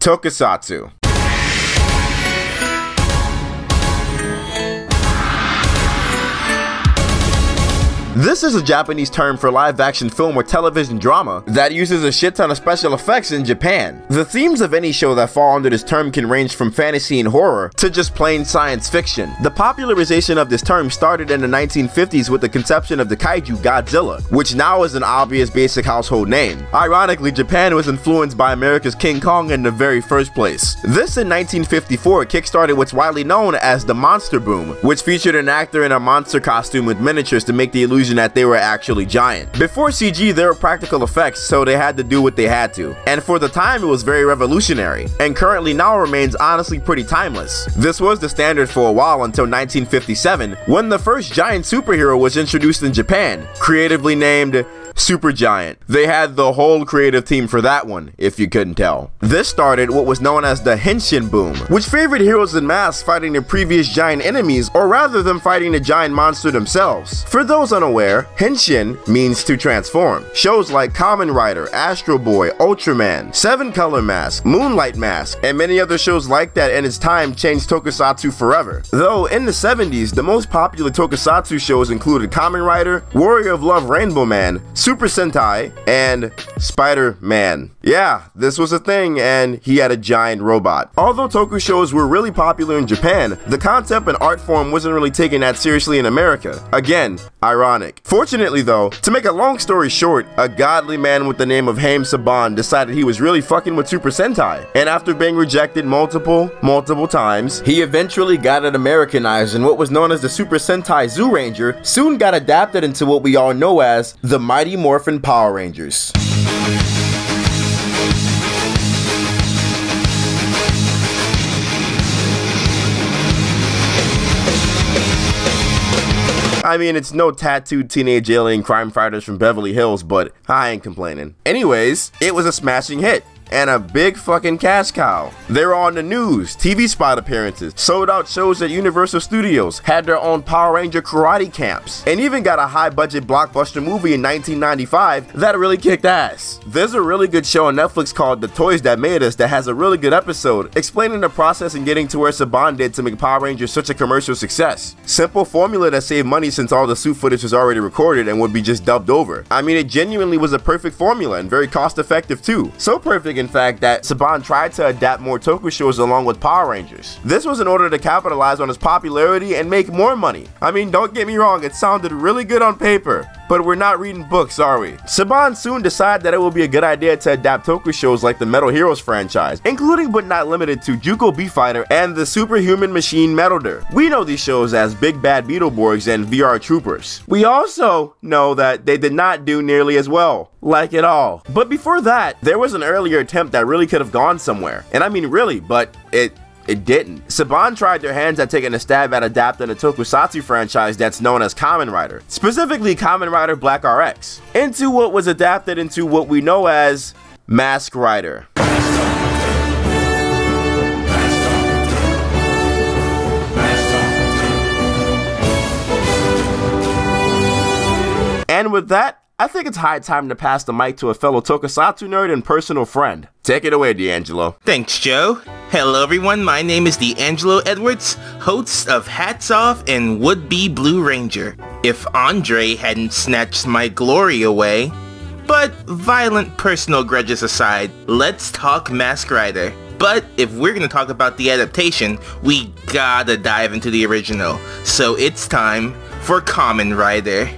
Tokusatsu. This is a Japanese term for live action film or television drama that uses a shit ton of special effects in Japan. The themes of any show that fall under this term can range from fantasy and horror to just plain science fiction. The popularization of this term started in the 1950s with the conception of the kaiju Godzilla, which now is an obvious basic household name. Ironically, Japan was influenced by America's King Kong in the very first place. This in 1954 kickstarted what's widely known as the monster boom, which featured an actor in a monster costume with miniatures to make the illusion illusion that they were actually giant. Before CG, there were practical effects, so they had to do what they had to. And for the time, it was very revolutionary, and currently now remains honestly pretty timeless. This was the standard for a while until 1957, when the first giant superhero was introduced in Japan, creatively named Supergiant. They had the whole creative team for that one, if you couldn't tell. This started what was known as the Henshin boom, which favored heroes in masks fighting their previous giant enemies or rather than fighting the giant monster themselves. For those unaware, Henshin means to transform. Shows like Kamen Rider, Astro Boy, Ultraman, Seven Color Mask, Moonlight Mask, and many other shows like that in its time changed tokusatsu forever. Though in the 70s, the most popular tokusatsu shows included Kamen Rider, Warrior of Love Rainbow Man, Super Sentai, and Spider-Man. Yeah, this was a thing and he had a giant robot. Although toku shows were really popular in Japan, the concept and art form wasn't really taken that seriously in America. Again, ironic. Fortunately though, to make a long story short, a godly man with the name of Haim Saban decided he was really fucking with Super Sentai. And after being rejected multiple, multiple times, he eventually got it Americanized and what was known as the Super Sentai Zyuranger soon got adapted into what we all know as the Mighty Mighty Morphin Power Rangers. I mean, it's no tattooed teenage alien crime fighters from Beverly Hills, but I ain't complaining. Anyways, it was a smashing hit and a big fucking cash cow. They're on the news, TV spot appearances, sold out shows at Universal Studios, had their own Power Ranger karate camps, and even got a high budget blockbuster movie in 1995 that really kicked ass. There's a really good show on Netflix called The Toys That Made Us that has a really good episode explaining the process and getting to where Saban did to make Power Rangers such a commercial success. Simple formula that saved money since all the suit footage was already recorded and would be just dubbed over. I mean, it genuinely was a perfect formula and very cost effective too. So perfect in fact that Saban tried to adapt more toku shows along with Power Rangers. This was in order to capitalize on his popularity and make more money. I mean, don't get me wrong, it sounded really good on paper, but we're not reading books, are we? Saban soon decided that it would be a good idea to adapt toku shows like the Metal Heroes franchise, including but not limited to Juko B-Fighter and the Superhuman Machine Metalder. We know these shows as Big Bad Beetleborgs and VR Troopers. We also know that they did not do nearly as well, like at all. But before that, there was an earlier attempt that really could have gone somewhere. And I mean really, but it it didn't. Saban tried their hands at taking a stab at adapting a tokusatsu franchise that's known as Kamen Rider, specifically Kamen Rider Black RX, into what was adapted into what we know as Mask Rider. And with that, I think it's high time to pass the mic to a fellow tokusatsu nerd and personal friend. Take it away, D'Angelo. Thanks, Joe. Hello, everyone. My name is D'Angelo Edwards, host of Hats Off and Would Be Blue Ranger. If Andre hadn't snatched my glory away. But violent personal grudges aside, let's talk Mask Rider. But if we're gonna talk about the adaptation, we gotta dive into the original. So it's time for Kamen Rider.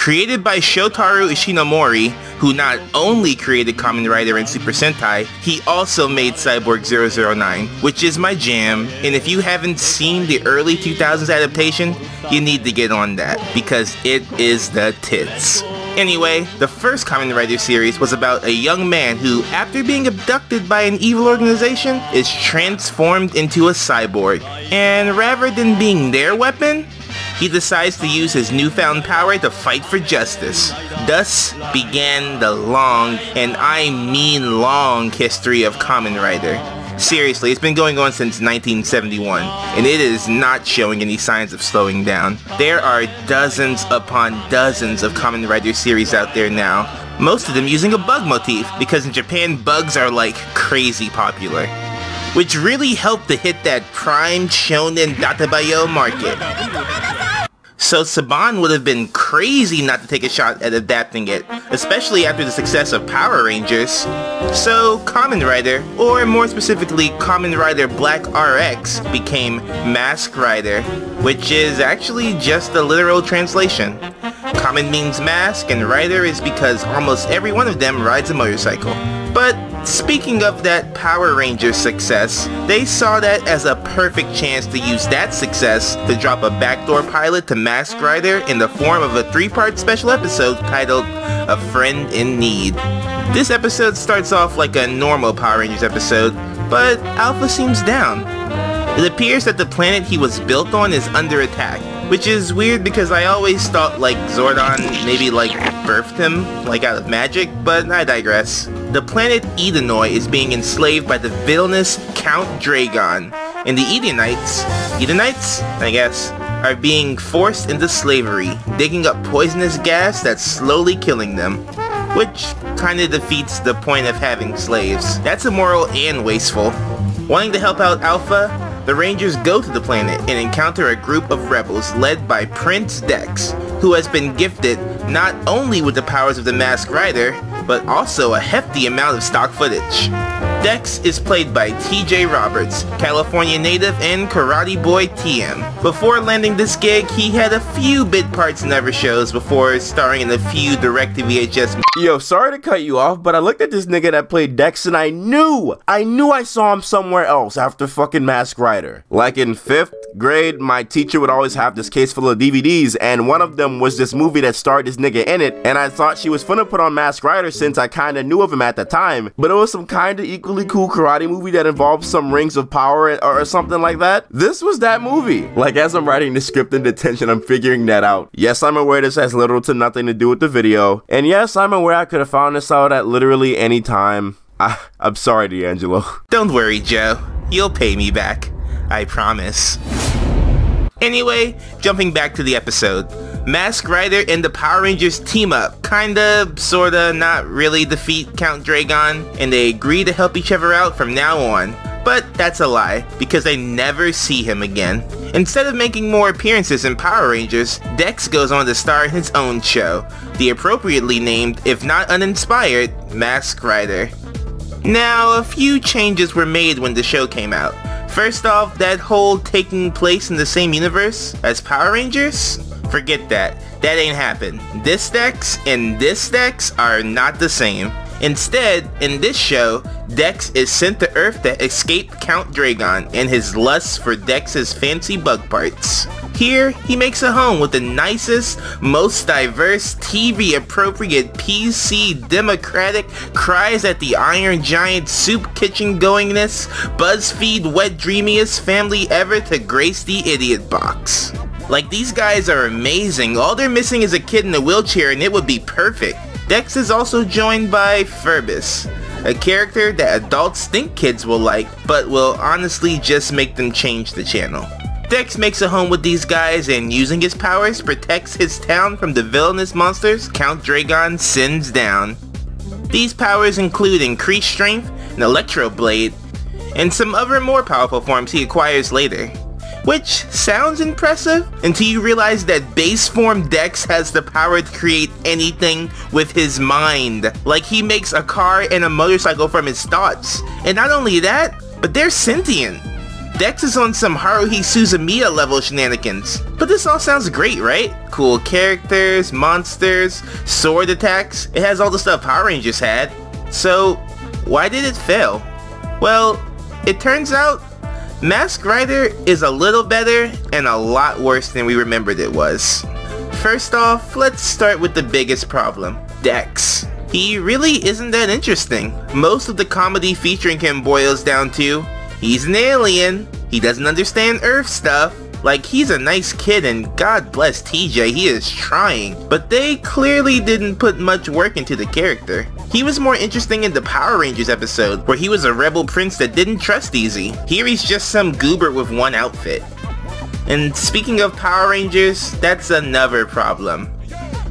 Created by Shotaro Ishinomori, who not only created Kamen Rider and Super Sentai, he also made Cyborg 009, which is my jam, and if you haven't seen the early 2000s adaptation, you need to get on that, because it is the tits. Anyway, the first Kamen Rider series was about a young man who, after being abducted by an evil organization, is transformed into a cyborg. And rather than being their weapon, he decides to use his newfound power to fight for justice. Thus began the long, and I mean long, history of Kamen Rider. Seriously, it's been going on since 1971, and it is not showing any signs of slowing down. There are dozens upon dozens of Kamen Rider series out there now, most of them using a bug motif, because in Japan bugs are like crazy popular. Which really helped to hit that prime shonen dattebayo market. So Saban would have been crazy not to take a shot at adapting it, especially after the success of Power Rangers. So Kamen Rider, or more specifically Kamen Rider Black RX, became Mask Rider, which is actually just a literal translation. Kamen means mask and rider is because almost every one of them rides a motorcycle. But Speaking of that Power Rangers success, they saw that as a perfect chance to use that success to drop a backdoor pilot to Mask Rider in the form of a three-part special episode titled A Friend in Need. This episode starts off like a normal Power Rangers episode, but Alpha seems down. It appears that the planet he was built on is under attack, which is weird because I always thought like Zordon maybe like birthed him, like out of magic, but I digress. The planet Edenoi is being enslaved by the villainous Count Dragon, and the Edenites, Edenites, I guess, are being forced into slavery, digging up poisonous gas that's slowly killing them. Which kinda defeats the point of having slaves. That's immoral and wasteful. Wanting to help out Alpha, the Rangers go to the planet and encounter a group of rebels led by Prince Dex, who has been gifted not only with the powers of the Masked Rider, but also a hefty amount of stock footage. Dex is played by TJ Roberts, California native and karate boy TM. Before landing this gig, he had a few bit parts in other shows before starring in a few direct-to-VHS Yo, sorry to cut you off, but I looked at this nigga that played Dex and I knew, I knew I saw him somewhere else after fucking Mask Rider. Like in 5th grade, my teacher would always have this case full of DVDs and one of them was this movie that starred this nigga in it and I thought she was finna put on Mask Rider since I kinda knew of him at the time, but it was some kinda equally cool karate movie that involved some rings of power or, or something like that. This was that movie. Like as I'm writing the script in detention, I'm figuring that out. Yes, I'm aware this has little to nothing to do with the video. And yes, I'm aware I could have found this out at literally any time. I, I'm sorry, D'Angelo. Don't worry, Joe. You'll pay me back. I promise. Anyway, jumping back to the episode. Mask Rider and the Power Rangers team up, kinda, sorta, not really defeat Count Dragon, and they agree to help each other out from now on. But that's a lie, because they never see him again. Instead of making more appearances in Power Rangers, Dex goes on to star in his own show, the appropriately named, if not uninspired, Mask Rider. Now, a few changes were made when the show came out. First off, that whole taking place in the same universe as Power Rangers? Forget that. That ain't happened. This Dex and this Dex are not the same. Instead, in this show, Dex is sent to Earth to escape Count Dragon and his lust for Dex's fancy bug parts. Here, he makes a home with the nicest, most diverse, TV-appropriate, PC, democratic, cries at the Iron Giant soup kitchen goingness, BuzzFeed wet dreamiest family ever to grace the idiot box. Like, these guys are amazing. All they're missing is a kid in a wheelchair and it would be perfect. Dex is also joined by Ferbus, a character that adults think kids will like, but will honestly just make them change the channel. Dex makes a home with these guys and using his powers protects his town from the villainous monsters Count Dragon sends down. These powers include increased strength, an electro blade, and some other more powerful forms he acquires later. Which sounds impressive until you realize that base form Dex has the power to create anything with his mind. Like he makes a car and a motorcycle from his thoughts. And not only that, but they're sentient. Dex is on some Haruhi Suzumiya level shenanigans. But this all sounds great, right? Cool characters, monsters, sword attacks. It has all the stuff Power Rangers had. So, why did it fail? Well, it turns out Mask Rider is a little better and a lot worse than we remembered it was. First off, let's start with the biggest problem, Dex. He really isn't that interesting. Most of the comedy featuring him boils down to, he's an alien, he doesn't understand Earth stuff, Like, he's a nice kid and God bless TJ, he is trying. But they clearly didn't put much work into the character. He was more interesting in the Power Rangers episode, where he was a rebel prince that didn't trust Easy. Here he's just some goober with one outfit. And speaking of Power Rangers, that's another problem.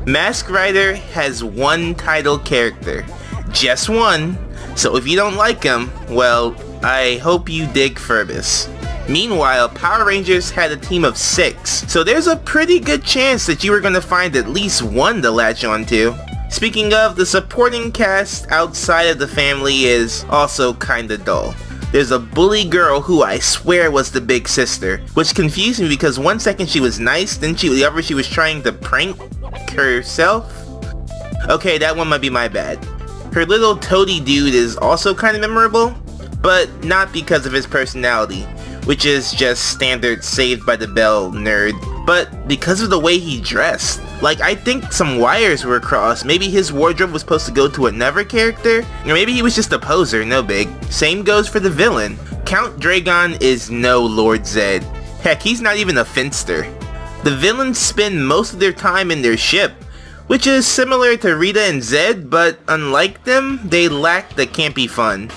Mask Rider has one title character. Just one. So if you don't like him, well, I hope you dig Ferbus. Meanwhile, Power Rangers had a team of six, so there's a pretty good chance that you were going to find at least one to latch onto. Speaking of, the supporting cast outside of the family is also kinda dull. There's a bully girl who I swear was the big sister, which confused me because one second she was nice, then she, the other she was trying to prank herself? Okay, that one might be my bad. Her little toady dude is also kind of memorable, but not because of his personality, which is just standard Saved by the Bell nerd, but because of the way he dressed. Like, I think some wires were crossed. Maybe his wardrobe was supposed to go to another character, or maybe he was just a poser, no big. Same goes for the villain. Count Dragon is no Lord Zedd. Heck, he's not even a finster. The villains spend most of their time in their ship, which is similar to Rita and Zedd, but unlike them, they lack the campy fun.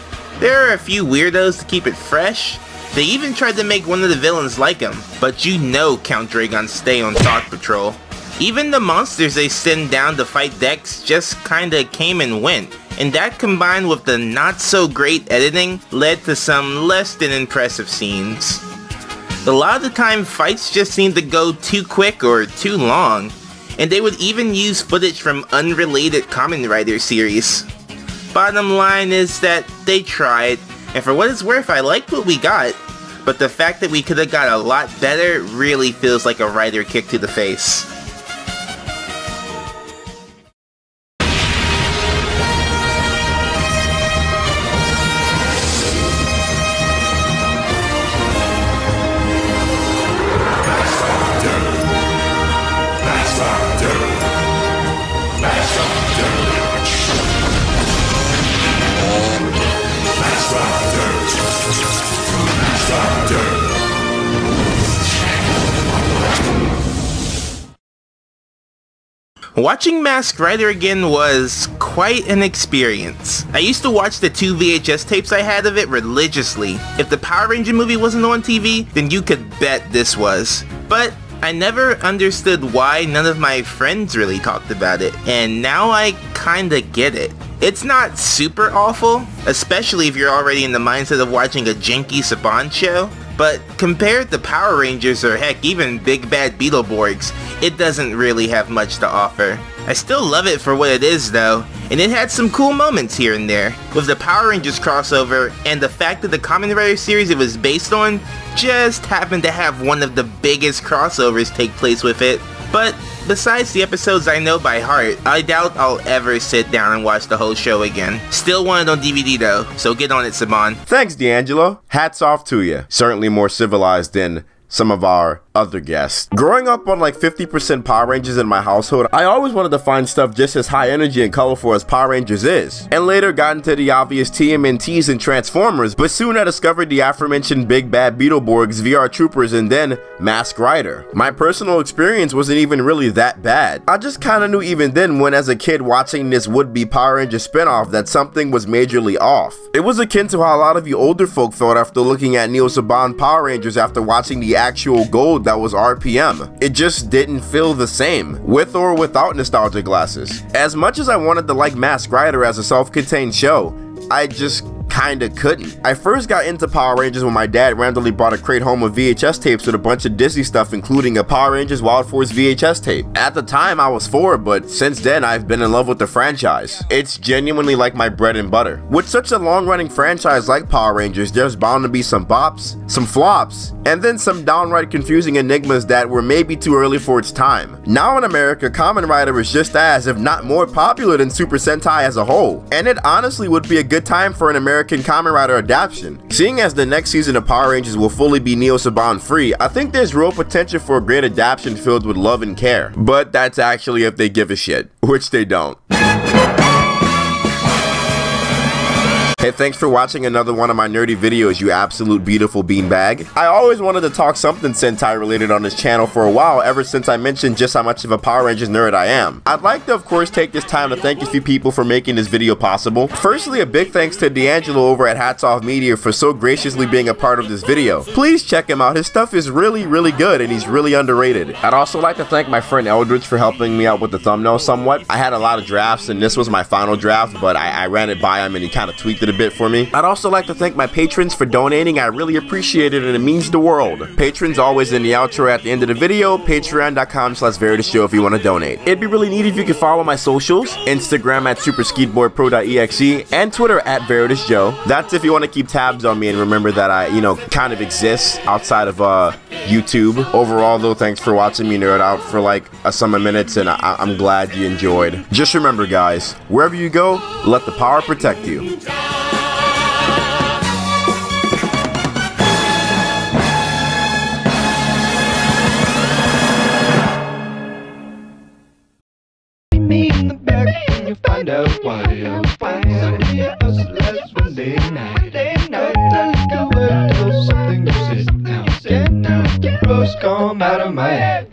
There are a few weirdos to keep it fresh. They even tried to make one of the villains like him, but you know Count Dragon stay on Thought Patrol. Even the monsters they send down to fight Dex just kinda came and went, and that combined with the not so great editing led to some less than impressive scenes. A lot of the time fights just seem to go too quick or too long, and they would even use footage from unrelated Kamen Rider series. Bottom line is that they tried, and for what it's worth I liked what we got, but the fact that we could have got a lot better really feels like a Rider Kick to the face. Watching Mask Rider again was quite an experience. I used to watch the two VHS tapes I had of it religiously. If the Power Ranger movie wasn't on TV, then you could bet this was. But I never understood why none of my friends really talked about it, and now I kinda get it. It's not super awful, especially if you're already in the mindset of watching a janky Saban show, but compared to Power Rangers or heck even Big Bad Beetleborgs, it doesn't really have much to offer. I still love it for what it is though, and it had some cool moments here and there, with the Power Rangers crossover and the fact that the Kamen Rider series it was based on just happened to have one of the biggest crossovers take place with it. But besides the episodes I know by heart, I doubt I'll ever sit down and watch the whole show again. Still want it on DVD though, so get on it, Saban. Thanks, D'Angelo. Hats off to you. Certainly more civilized than some of our other guests. Growing up on like 50% Power Rangers in my household, I always wanted to find stuff just as high energy and colorful as Power Rangers is, and later got into the obvious TMNTs and Transformers, but soon I discovered the aforementioned Big Bad Beetleborgs, VR Troopers, and then Mask Rider. My personal experience wasn't even really that bad. I just kinda knew even then when as a kid watching this would-be Power Ranger spinoff that something was majorly off. It was akin to how a lot of you older folk felt after looking at Neo Saban Power Rangers after watching the actual gold that was RPM. It just didn't feel the same, with or without nostalgia glasses. As much as I wanted to like Mask Rider as a self-contained show, I just kinda couldn't. I first got into Power Rangers when my dad randomly brought a crate home of VHS tapes with a bunch of Disney stuff including a Power Rangers Wild Force VHS tape. At the time I was 4 but since then I've been in love with the franchise. It's genuinely like my bread and butter. With such a long running franchise like Power Rangers there's bound to be some bops, some flops, and then some downright confusing enigmas that were maybe too early for its time. Now in America Kamen Rider is just as if not more popular than Super Sentai as a whole and it honestly would be a good time for an American American Kamen Rider adaptation. Seeing as the next season of Power Rangers will fully be Neo Saban free, I think there's real potential for a great adaptation filled with love and care. But that's actually if they give a shit, which they don't. Hey, thanks for watching another one of my nerdy videos, you absolute beautiful beanbag. I always wanted to talk something Sentai related on this channel for a while, ever since I mentioned just how much of a Power Rangers nerd I am. I'd like to, of course, take this time to thank a few people for making this video possible. Firstly, a big thanks to D'Angelo over at Hats Off Media for so graciously being a part of this video. Please check him out, his stuff is really, really good and he's really underrated. I'd also like to thank my friend Eldridge for helping me out with the thumbnail somewhat. I had a lot of drafts and this was my final draft, but I, I ran it by him and he kind of tweaked it a bit for me. I'd also like to thank my patrons for donating. I really appreciate it and it means the world. Patrons always in the outro at the end of the video. Patreon.com slash Show if you want to donate. It'd be really neat if you could follow my socials. Instagram at superskeetboardpro.exe and Twitter at Joe. That's if you want to keep tabs on me and remember that I, you know, kind of exist outside of uh, YouTube. Overall though, thanks for watching me nerd out for like a summer minutes and I I'm glad you enjoyed. Just remember guys, wherever you go, let the power protect you. You find out why I'm fine. Sunday us last Monday night. Monday night. The liquor word something to sit down. Sit down. The rose come out of my head.